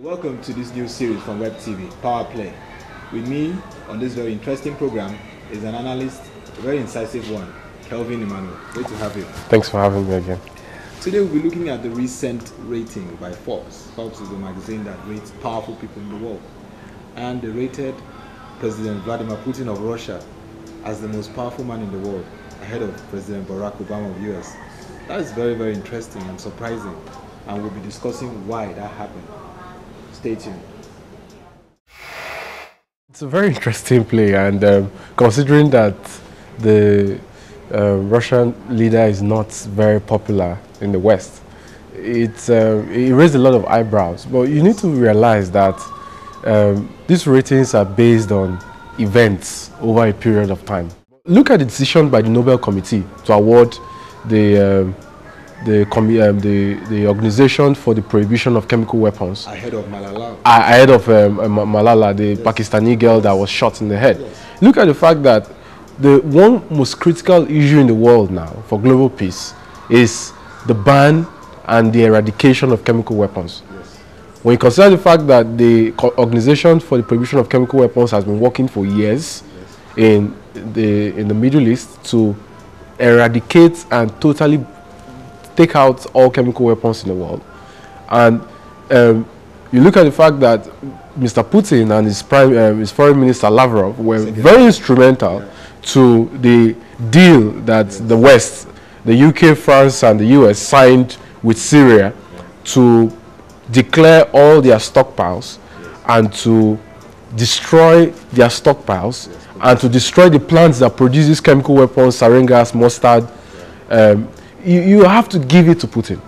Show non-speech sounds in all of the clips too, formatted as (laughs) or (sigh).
Welcome to this new series from Web TV, Power Play. With me on this very interesting program is an analyst, a very incisive one, Kelvin Emmanuel. Great to have you. Thanks for having me again. Today we'll be looking at the recent rating by Forbes. Forbes is a magazine that rates powerful people in the world. And they rated President Vladimir Putin of Russia as the most powerful man in the world, ahead of President Barack Obama of the US. That is very, very interesting and surprising. And we'll be discussing why that happened. Stay tuned. It's a very interesting play, and um, considering that the uh, Russian leader is not very popular in the West, it, uh, it raised a lot of eyebrows. But you need to realize that um, these ratings are based on events over a period of time. Look at the decision by the Nobel Committee to award the um, the, um, the, the Organization for the Prohibition of Chemical Weapons. Ahead of Malala. Ahead of um, Malala, the yes. Pakistani girl that was shot in the head. Yes. Look at the fact that the one most critical issue in the world now for global peace is the ban and the eradication of chemical weapons. Yes. When you consider the fact that the Organization for the Prohibition of Chemical Weapons has been working for years in the in the Middle East to eradicate and totally take out all chemical weapons in the world. And um, you look at the fact that Mr. Putin and his, prime, um, his foreign minister Lavrov were very instrumental yeah. to the deal that yes. the West, the UK, France, and the US signed with Syria yeah. to declare all their stockpiles yes. and to destroy their stockpiles yes. and to destroy the plants that produce these chemical weapons, sarin gas, mustard, um, you, you have to give it to Putin.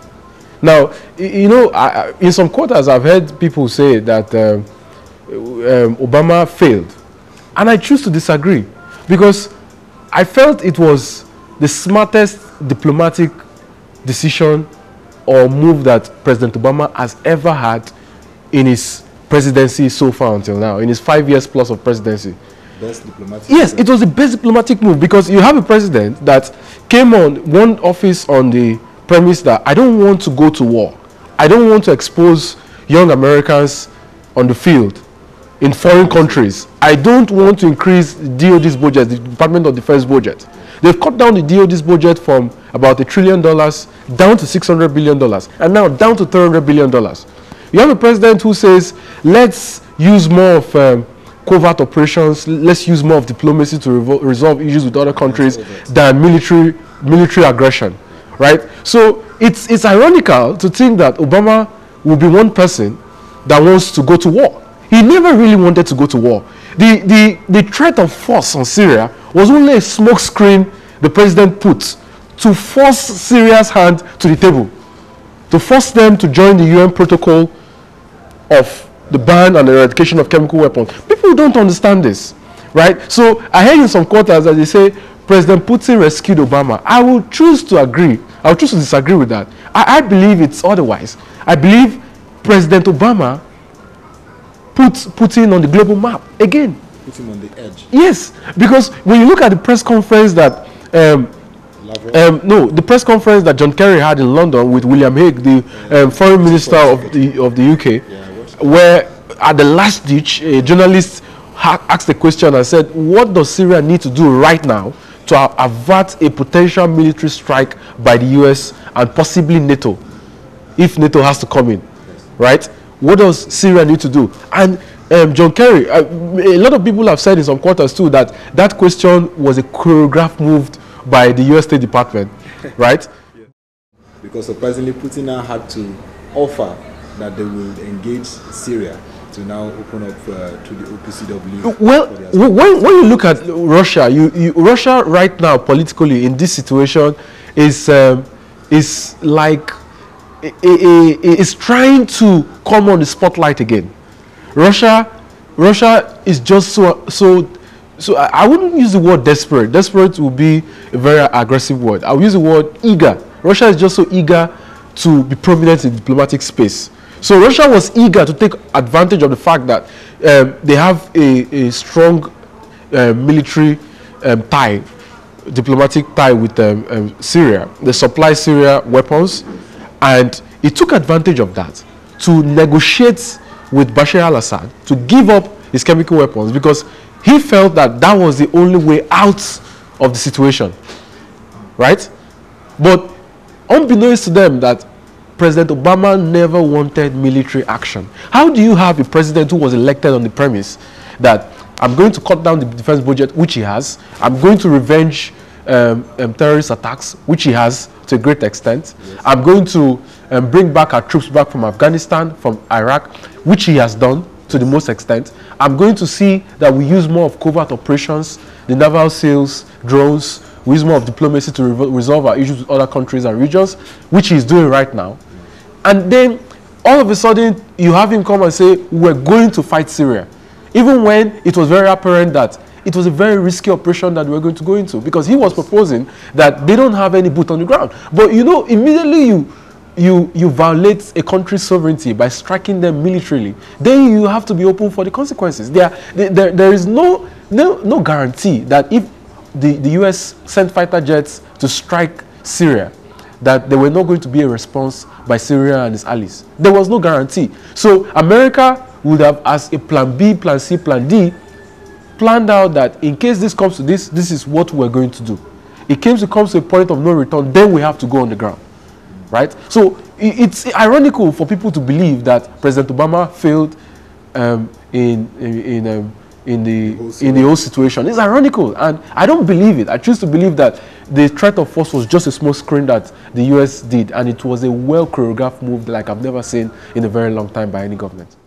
Now, you know, I, in some quarters, I've heard people say that um, um, Obama failed. And I choose to disagree because I felt it was the smartest diplomatic decision or move that President Obama has ever had in his presidency so far until now, in his five years plus of presidency best diplomatic yes it was the best diplomatic move because you have a president that came on one office on the premise that i don't want to go to war. I don't want to expose young americans on the field in foreign countries. I don't want to increase DOD's budget the department of defense budget. They've cut down the DOD's budget from about a trillion dollars down to 600 billion dollars and now down to 300 billion dollars. You have a president who says let's use more of um, covert operations. Let's use more of diplomacy to resolve issues with other countries than military military aggression, right? So it's it's ironical to think that Obama will be one person that wants to go to war. He never really wanted to go to war. The the the threat of force on Syria was only a smokescreen the president put to force Syria's hand to the table, to force them to join the UN protocol of the ban and the eradication of chemical weapons. People don't understand this, right? So I heard in some quarters that they say President Putin rescued Obama. I will choose to agree. I will choose to disagree with that. I, I believe it's otherwise. I believe President Obama put Putin on the global map again. Put him on the edge. Yes, because when you look at the press conference that um, um, no, the press conference that John Kerry had in London with William Hague, the um, foreign minister of the of the UK, yeah where at the last ditch, a journalist asked a question and said, what does Syria need to do right now to avert a potential military strike by the US and possibly NATO, if NATO has to come in, right? What does Syria need to do? And um, John Kerry, uh, a lot of people have said in some quarters too that that question was a choreograph moved by the US State Department, (laughs) right? Because surprisingly, Putin now had to offer that they will engage Syria to now open up uh, to the OPCW? Well, when, when you look at Russia, you, you, Russia right now politically in this situation is um, is like is trying to come on the spotlight again. Russia, Russia is just so so. So I, wouldn't use the word desperate. Desperate would be a very aggressive word. I would use the word eager. Russia is just so eager to be prominent in diplomatic space. So Russia was eager to take advantage of the fact that um, they have a, a strong uh, military um, tie, diplomatic tie with um, um, Syria. They supply Syria weapons, and it took advantage of that to negotiate with Bashar al-Assad to give up his chemical weapons because he felt that that was the only way out of the situation. Right? But unbeknownst to them that President Obama never wanted military action. How do you have a president who was elected on the premise that I'm going to cut down the defense budget, which he has, I'm going to revenge um, um, terrorist attacks, which he has to a great extent, yes. I'm going to um, bring back our troops back from Afghanistan, from Iraq, which he has done to the most extent. I'm going to see that we use more of covert operations, the naval SEALs, drones, we use more of diplomacy to re resolve our issues with other countries and regions, which he's doing right now. And then all of a sudden, you have him come and say, we're going to fight Syria. Even when it was very apparent that it was a very risky operation that we we're going to go into because he was proposing that they don't have any boot on the ground. But you know, immediately you you you violate a country's sovereignty by striking them militarily, then you have to be open for the consequences. There, there, there is no, no, no guarantee that if the, the US sent fighter jets to strike Syria, that there were not going to be a response by Syria and its allies. There was no guarantee. So America would have, as a plan B, plan C, plan D, planned out that in case this comes to this, this is what we're going to do. It came to comes to a point of no return, then we have to go on the ground. Right? So it's ironical for people to believe that President Obama failed um, in, in, in um, in the, in the whole situation. It's ironical, and I don't believe it. I choose to believe that the threat of force was just a small screen that the US did, and it was a well choreographed move like I've never seen in a very long time by any government.